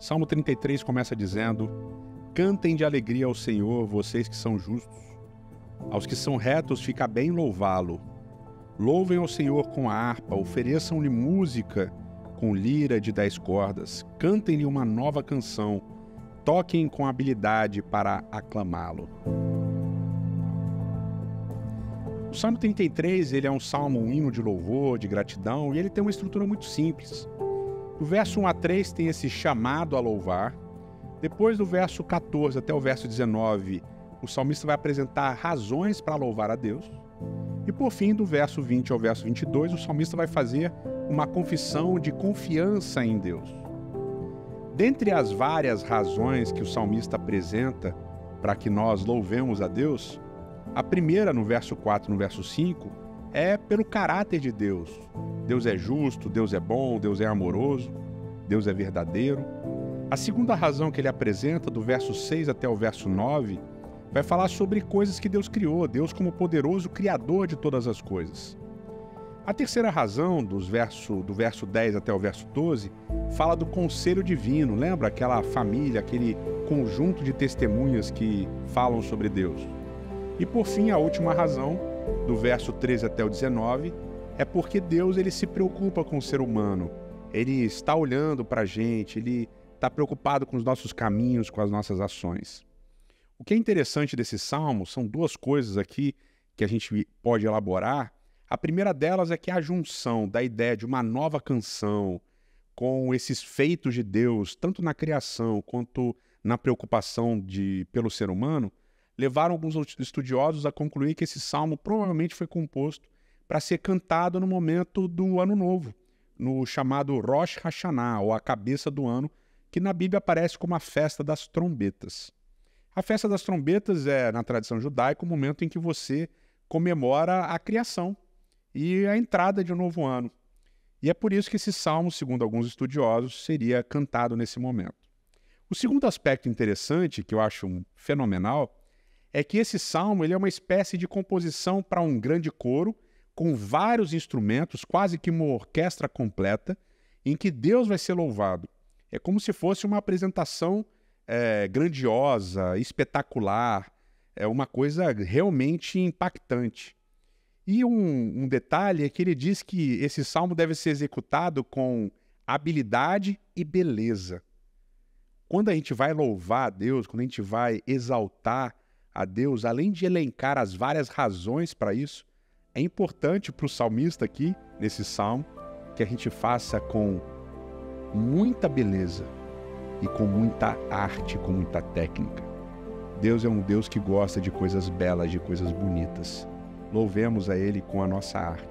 Salmo 33 começa dizendo: Cantem de alegria ao Senhor, vocês que são justos. Aos que são retos, fica bem louvá-lo. Louvem ao Senhor com a harpa, ofereçam-lhe música com lira de dez cordas, cantem-lhe uma nova canção, toquem com habilidade para aclamá-lo. O Salmo 33 ele é um salmo, um hino de louvor, de gratidão, e ele tem uma estrutura muito simples. O verso 1 a 3 tem esse chamado a louvar. Depois do verso 14 até o verso 19, o salmista vai apresentar razões para louvar a Deus. E por fim, do verso 20 ao verso 22, o salmista vai fazer uma confissão de confiança em Deus. Dentre as várias razões que o salmista apresenta para que nós louvemos a Deus, a primeira, no verso 4 e no verso 5, é pelo caráter de Deus. Deus é justo, Deus é bom, Deus é amoroso, Deus é verdadeiro. A segunda razão que ele apresenta, do verso 6 até o verso 9, vai falar sobre coisas que Deus criou, Deus como poderoso criador de todas as coisas. A terceira razão, dos verso, do verso 10 até o verso 12, fala do conselho divino. Lembra aquela família, aquele conjunto de testemunhas que falam sobre Deus? E por fim, a última razão, do verso 13 até o 19, é porque Deus ele se preocupa com o ser humano. Ele está olhando para a gente, ele está preocupado com os nossos caminhos, com as nossas ações. O que é interessante desse salmo são duas coisas aqui que a gente pode elaborar. A primeira delas é que a junção da ideia de uma nova canção com esses feitos de Deus, tanto na criação quanto na preocupação de, pelo ser humano, levaram alguns estudiosos a concluir que esse salmo provavelmente foi composto para ser cantado no momento do Ano Novo, no chamado Rosh Hashanah, ou a cabeça do ano, que na Bíblia aparece como a festa das trombetas. A festa das trombetas é, na tradição judaica, o momento em que você comemora a criação e a entrada de um novo ano. E é por isso que esse salmo, segundo alguns estudiosos, seria cantado nesse momento. O segundo aspecto interessante, que eu acho fenomenal, é que esse salmo ele é uma espécie de composição para um grande coro, com vários instrumentos, quase que uma orquestra completa, em que Deus vai ser louvado. É como se fosse uma apresentação é, grandiosa, espetacular, é uma coisa realmente impactante. E um, um detalhe é que ele diz que esse salmo deve ser executado com habilidade e beleza. Quando a gente vai louvar a Deus, quando a gente vai exaltar a Deus, além de elencar as várias razões para isso, é importante para o salmista aqui, nesse salmo, que a gente faça com muita beleza e com muita arte, com muita técnica. Deus é um Deus que gosta de coisas belas, de coisas bonitas. Louvemos a Ele com a nossa arte.